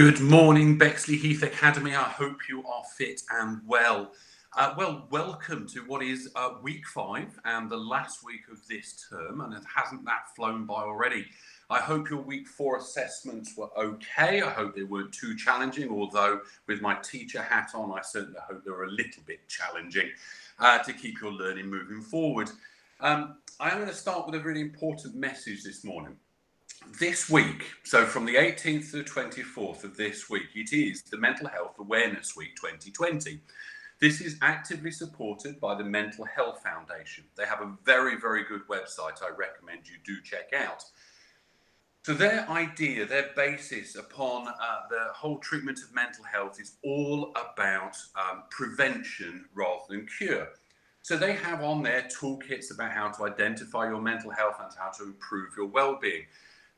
Good morning, Bexleyheath Academy. I hope you are fit and well. Uh, well, welcome to what is uh, week five and the last week of this term, and it hasn't that flown by already. I hope your week four assessments were okay. I hope they weren't too challenging, although with my teacher hat on, I certainly hope they were a little bit challenging uh, to keep your learning moving forward. Um, I am going to start with a really important message this morning this week, so from the 18th to the 24th of this week, it is the Mental Health Awareness Week 2020. This is actively supported by the Mental Health Foundation. They have a very, very good website I recommend you do check out. So, their idea, their basis upon uh, the whole treatment of mental health is all about um, prevention rather than cure. So, they have on their toolkits about how to identify your mental health and how to improve your well being.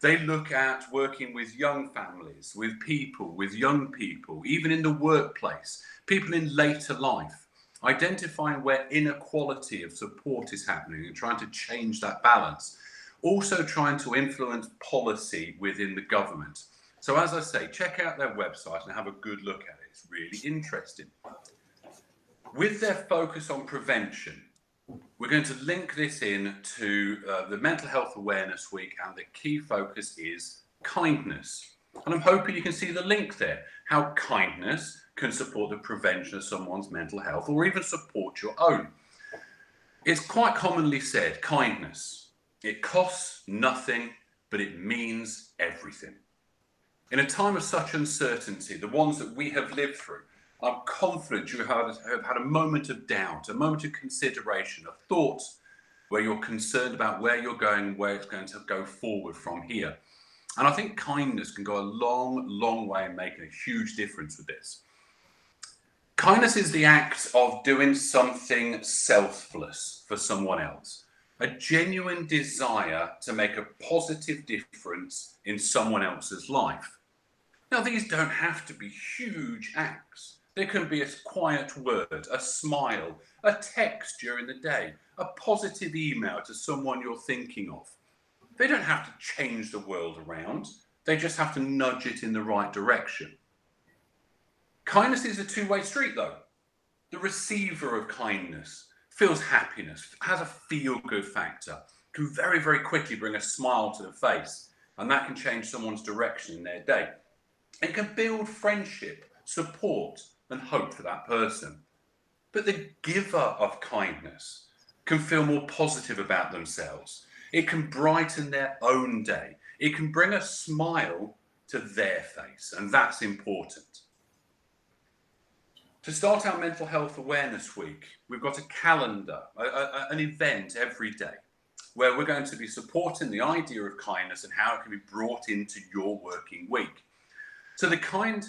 They look at working with young families, with people, with young people, even in the workplace, people in later life, identifying where inequality of support is happening and trying to change that balance. Also, trying to influence policy within the government. So, as I say, check out their website and have a good look at it. It's really interesting. With their focus on prevention, we're going to link this in to uh, the Mental Health Awareness Week, and the key focus is kindness. And I'm hoping you can see the link there how kindness can support the prevention of someone's mental health or even support your own. It's quite commonly said kindness, it costs nothing, but it means everything. In a time of such uncertainty, the ones that we have lived through, I'm confident you have, had a moment of doubt, a moment of consideration, of thought where you're concerned about where you're going, where it's going to go forward from here. And I think kindness can go a long, long way in making a huge difference with this. Kindness is the act of doing something selfless for someone else, a genuine desire to make a positive difference in someone else's life. Now, these don't have to be huge acts. There can be a quiet word, a smile, a text during the day, a positive email to someone you're thinking of. They don't have to change the world around, they just have to nudge it in the right direction. Kindness is a two way street, though. The receiver of kindness feels happiness, has a feel good factor, can very, very quickly bring a smile to the face, and that can change someone's direction in their day. It can build friendship, support, and hope for that person. But the giver of kindness can feel more positive about themselves. It can brighten their own day. It can bring a smile to their face, and that's important. To start our Mental Health Awareness Week, we've got a calendar, a, a, an event every day where we're going to be supporting the idea of kindness and how it can be brought into your working week. So, the kind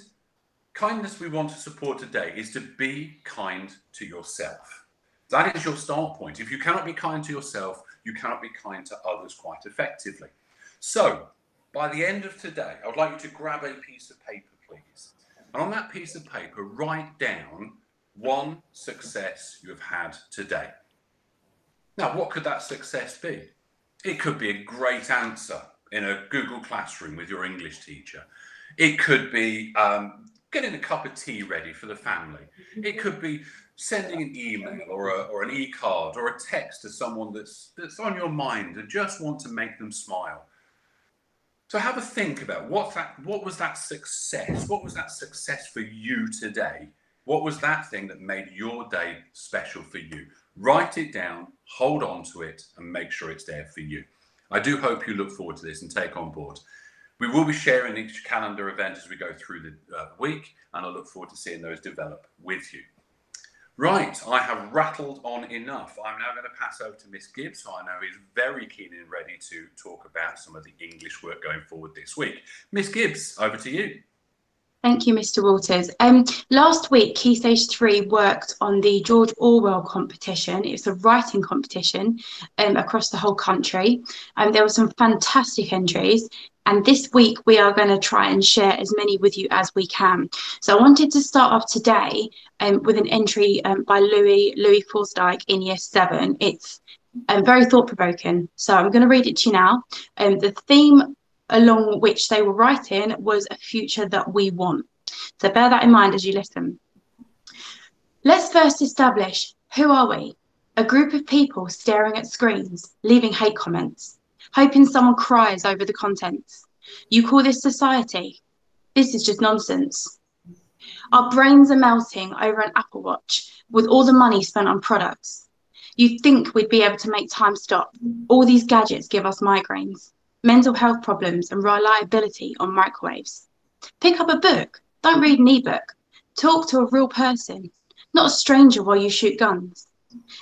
kindness we want to support today is to be kind to yourself. That is your start point. If you cannot be kind to yourself, you cannot be kind to others quite effectively. So, by the end of today, I would like you to grab a piece of paper, please. And on that piece of paper, write down one success you have had today. Now, what could that success be? It could be a great answer in a Google Classroom with your English teacher. It could be um, getting a cup of tea ready for the family. It could be sending an email or, a, or an e-card or a text to someone that's that's on your mind and just want to make them smile. So have a think about what that what was that success? What was that success for you today? What was that thing that made your day special for you? Write it down, hold on to it, and make sure it's there for you. I do hope you look forward to this and take on board. We will be sharing each calendar event as we go through the uh, week, and I look forward to seeing those develop with you. Right, I have rattled on enough. I'm now going to pass over to Miss Gibbs, who I know is very keen and ready to talk about some of the English work going forward this week. Miss Gibbs, over to you. Thank you, Mr. Walters. Um, last week, Key Stage 3 worked on the George Orwell competition. It's a writing competition um, across the whole country. Um, there were some fantastic entries. And this week, we are going to try and share as many with you as we can. So I wanted to start off today um, with an entry um, by Louis, Louis Forsdyke in Year 7. It's um, very thought-provoking. So I'm going to read it to you now. And the theme along which they were writing was a future that we want. So bear that in mind as you listen. Let's first establish who are we? A group of people staring at screens, leaving hate comments, hoping someone cries over the contents. You call this society? This is just nonsense. Our brains are melting over an Apple Watch with all the money spent on products. You'd think we'd be able to make time stop. All these gadgets give us migraines, mental health problems, and reliability on microwaves. Pick up a book. Don't read an ebook. Talk to a real person, not a stranger while you shoot guns.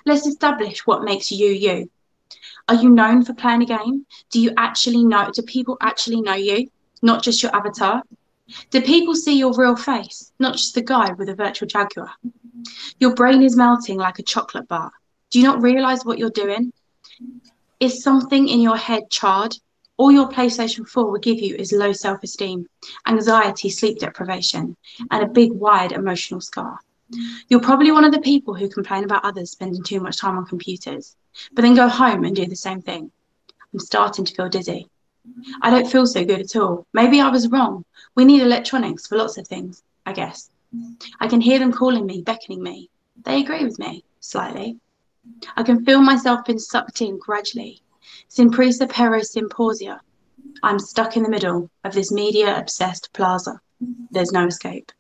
Let's establish what makes you you. Are you known for playing a game? Do you actually know? Do people actually know you, not just your avatar? Do people see your real face, not just the guy with a virtual jaguar? Your brain is melting like a chocolate bar. Do you not realize what you're doing? Is something in your head charred? All your PlayStation 4 will give you is low self esteem, anxiety, sleep deprivation, and a big, wide emotional scar. You're probably one of the people who complain about others spending too much time on computers, but then go home and do the same thing. I'm starting to feel dizzy. I don't feel so good at all. Maybe I was wrong. We need electronics for lots of things, I guess. I can hear them calling me, beckoning me. They agree with me, slightly. I can feel myself being sucked in gradually. Simprisa Pero Symposia. I'm stuck in the middle of this media obsessed plaza. There's no escape.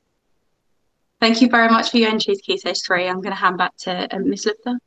Thank you very much for your entries, Key Stage 3. I'm going to hand back to um, Miss Luther.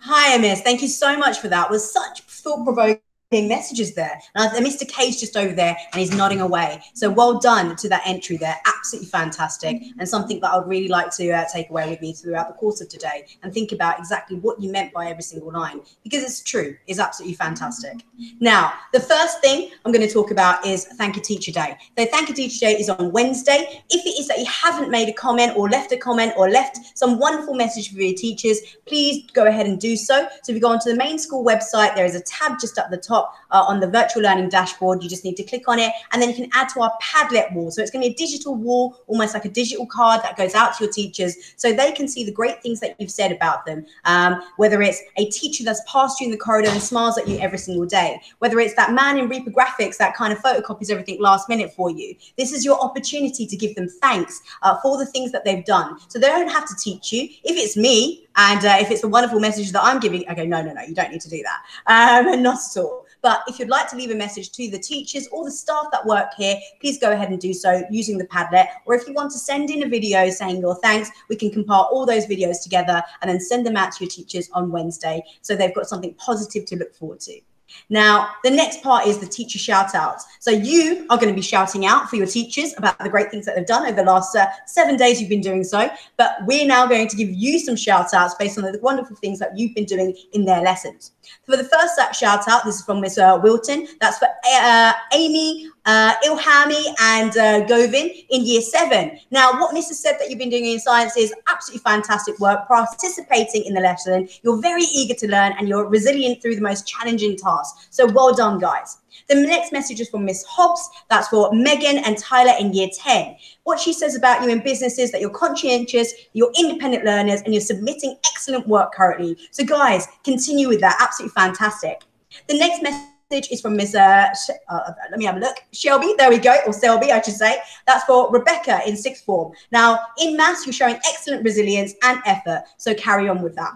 Hi, Ms. Thank you so much for that. It was such thought provoking messages there. And Mr. K's just over there and he's nodding away. So well done to that entry there. Absolutely fantastic. And something that I would really like to uh, take away with me throughout the course of today and think about exactly what you meant by every single line because it's true. It's absolutely fantastic. Now, the first thing I'm going to talk about is Thank You Teacher Day. The Thank You Teacher Day is on Wednesday. If it is that you haven't made a comment or left a comment or left some wonderful message for your teachers, please go ahead and do so. So if you go onto the main school website, there is a tab just up the top top uh, on the virtual learning dashboard. You just need to click on it and then you can add to our Padlet wall. So it's going to be a digital wall, almost like a digital card that goes out to your teachers so they can see the great things that you've said about them. Um, whether it's a teacher that's passed you in the corridor and smiles at you every single day, whether it's that man in Reprographics that kind of photocopies everything last minute for you. This is your opportunity to give them thanks uh, for the things that they've done. So they don't have to teach you. If it's me, and uh, if it's a wonderful message that I'm giving, okay, no, no, no, you don't need to do that. Um, not at all. But if you'd like to leave a message to the teachers or the staff that work here, please go ahead and do so using the Padlet. Or if you want to send in a video saying your thanks, we can compile all those videos together and then send them out to your teachers on Wednesday. So they've got something positive to look forward to. Now, the next part is the teacher shout outs. So you are going to be shouting out for your teachers about the great things that they've done over the last uh, seven days you've been doing so. But we're now going to give you some shout outs based on the wonderful things that you've been doing in their lessons. For the first shout out, this is from Miss uh, Wilton. That's for uh, Amy, uh, Ilhami, and uh, Govin in year seven. Now, what Mrs. said that you've been doing in science is absolutely fantastic work, participating in the lesson. You're very eager to learn and you're resilient through the most challenging tasks. So well done, guys. The next message is from Miss Hobbs. That's for Megan and Tyler in year 10. What she says about you in business is that you're conscientious, you're independent learners, and you're submitting excellent work currently. So, guys, continue with that. Absolutely fantastic. The next message is from Miss, uh, uh, let me have a look, Shelby, there we go, or Selby, I should say. That's for Rebecca in sixth form. Now, in maths, you're showing excellent resilience and effort, so carry on with that.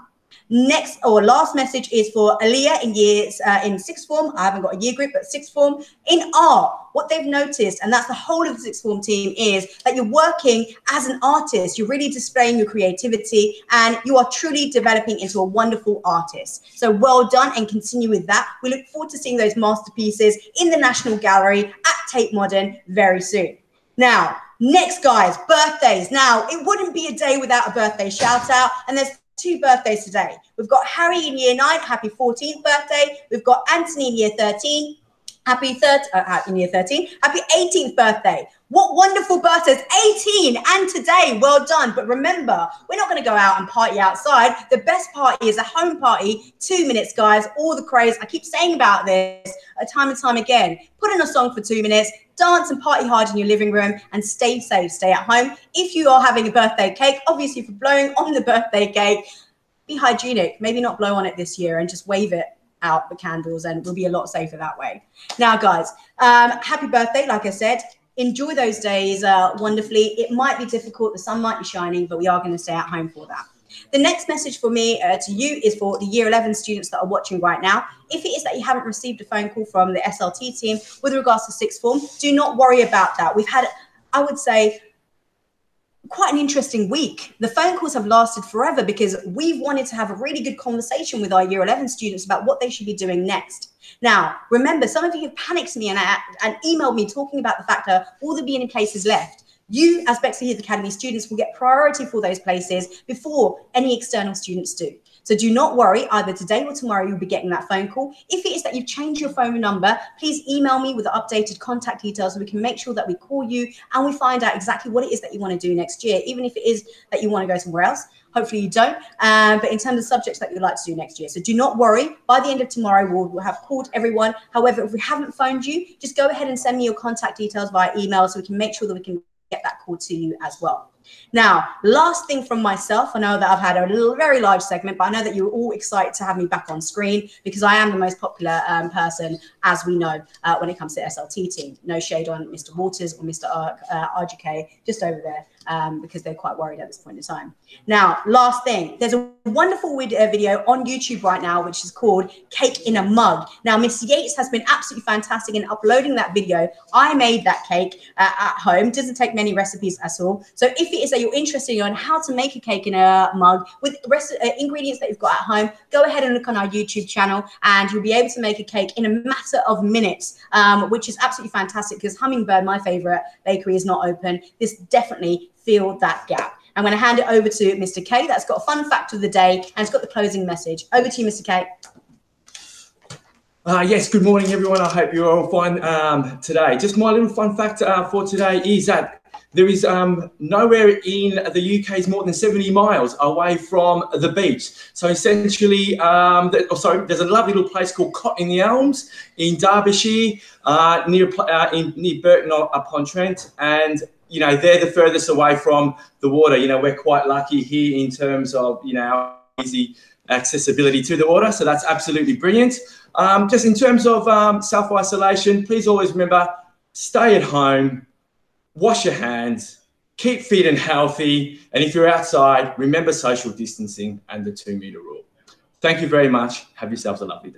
Next or last message is for Aaliyah in years uh, in sixth form. I haven't got a year group, but sixth form. In art, what they've noticed, and that's the whole of the sixth form team, is that you're working as an artist. You're really displaying your creativity, and you are truly developing into a wonderful artist. So well done, and continue with that. We look forward to seeing those masterpieces in the National Gallery at Tate Modern very soon. Now, next, guys, birthdays. Now, it wouldn't be a day without a birthday shout out, and there's two birthdays today. We've got Harry in year nine, happy 14th birthday. We've got Anthony in year 13, happy third uh, in year 13, happy 18th birthday. What wonderful birthdays, 18 and today, well done. But remember, we're not going to go out and party outside. The best party is a home party, two minutes, guys, all the craze. I keep saying about this uh, time and time again. Put in a song for two minutes, dance and party hard in your living room and stay safe, stay at home. If you are having a birthday cake, obviously you're blowing on the birthday cake, be hygienic, maybe not blow on it this year and just wave it out the candles and we'll be a lot safer that way. Now, guys, um, happy birthday. Like I said, enjoy those days uh, wonderfully. It might be difficult, the sun might be shining, but we are going to stay at home for that. The next message for me uh, to you is for the year 11 students that are watching right now. If it is that you haven't received a phone call from the SLT team with regards to sixth form, do not worry about that. We've had, I would say, quite an interesting week. The phone calls have lasted forever because we've wanted to have a really good conversation with our year 11 students about what they should be doing next. Now, remember, some of you have panicked me and, uh, and emailed me talking about the fact that all the any places left? You, as Bexleyheath Academy students, will get priority for those places before any external students do. So do not worry, either today or tomorrow you'll be getting that phone call. If it is that you've changed your phone number, please email me with the updated contact details so we can make sure that we call you and we find out exactly what it is that you want to do next year, even if it is that you want to go somewhere else. Hopefully you don't. Um, but in terms of subjects that you'd like to do next year. So do not worry. By the end of tomorrow, we'll, we'll have called everyone. However, if we haven't phoned you, just go ahead and send me your contact details via email so we can make sure that we can get that call to you as well. Now, last thing from myself, I know that I've had a little, very large segment, but I know that you're all excited to have me back on screen because I am the most popular um, person, as we know, uh, when it comes to SLT team. No shade on Mr. Waters or Mr. Uh, RGK, just over there um, because they're quite worried at this point in time. Now, last thing, there's a wonderful uh, video on YouTube right now, which is called Cake in a Mug. Now, Miss Yates has been absolutely fantastic in uploading that video. I made that cake uh, at home. Doesn't take many recipes at all. So if it is that you're interested in how to make a cake in a mug with rest, uh, ingredients that you've got at home, go ahead and look on our YouTube channel and you'll be able to make a cake in a matter of minutes, um, which is absolutely fantastic because Hummingbird, my favorite bakery, is not open. This definitely fill that gap. I'm going to hand it over to Mr. K. That's got a fun fact of the day and it's got the closing message. Over to you, Mr. K. Uh, yes, good morning, everyone. I hope you're all fine um, today. Just my little fun fact uh, for today is that there is um, nowhere in the UK is more than 70 miles away from the beach. So essentially, um, the, oh, sorry, there's a lovely little place called Coton in the Elms in Derbyshire, uh, near uh, in, near Burton upon Trent, and you know, they're the furthest away from the water. You know, we're quite lucky here in terms of, you know, easy accessibility to the water. So that's absolutely brilliant. Um, just in terms of um, self isolation, please always remember stay at home, wash your hands, keep fit and healthy. And if you're outside, remember social distancing and the two meter rule. Thank you very much. Have yourselves a lovely day.